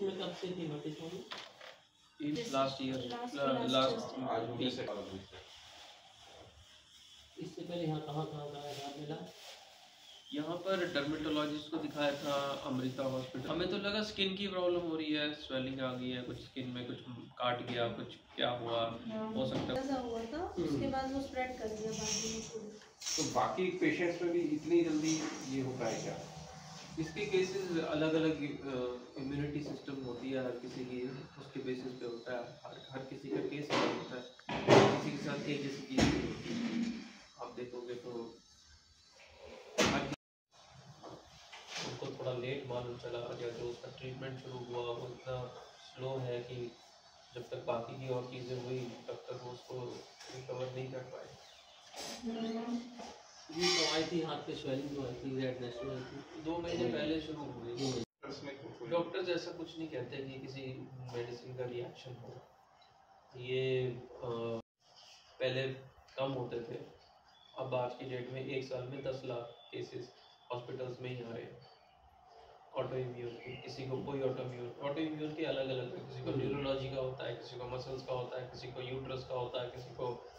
इसमें कब से थी Last- uh, last last Tuesday. आज हो. गया इससे पहले यहाँ कहाँ कहाँ का आधार मिला? यहाँ पर डर्मेटोलॉजिस्ट को दिखाया था अमृता हॉस्पिटल हमें तो लगा स्किन की प्रॉब्लम हो रही है स्वेलिंग आ गई है कुछ स्किन में कुछ काट गया कुछ क्या हुआ हो। सकता है। हुआ था उसके बाद वो स्प्रेड कर दिया बाकी में तो बाकी पेशेंट्स में भी इतनी जल्दी ये होता है क्या? इसके केसेस अलग अलग इम्यूनिटी सिस्टम होती है हर किसी की उसके बेसिस पे होता है हर हर किसी का केस अलग होता है। किसी के साथ एक जैसी चीज़ नहीं होती आप देखोगे तो उनको थोड़ा लेट मालूम चला या जो उसका ट्रीटमेंट शुरू हुआ वो इतना स्लो है कि जब तक बाकी की और चीज़ें हुई तब तक वो उसको रिकवर नहीं कर पाए। ये तो आई थी हाथ पे स्वेलिंग जो आई थी रेडनेस जो आई थी। दो महीने पहले शुरू हुई दो महीने। डॉक्टर्स ऐसा कुछ नहीं कहते कि किसी मेडिसिन का रिएक्शन हो। ये अ, पहले कम होते थे। अब आज की डेट में एक साल में दस लाख केसेस हॉस्पिटल्स में ही आ रहे हैं। ऑटो इम्यून किसी को कोई ऑटो इम्यून ऑटो इम्यून के अलग अलग है। किसी को न्यूरोलॉजी का होता है किसी को मसल्स का होता है किसी को यूट्रस का होता है है किसी को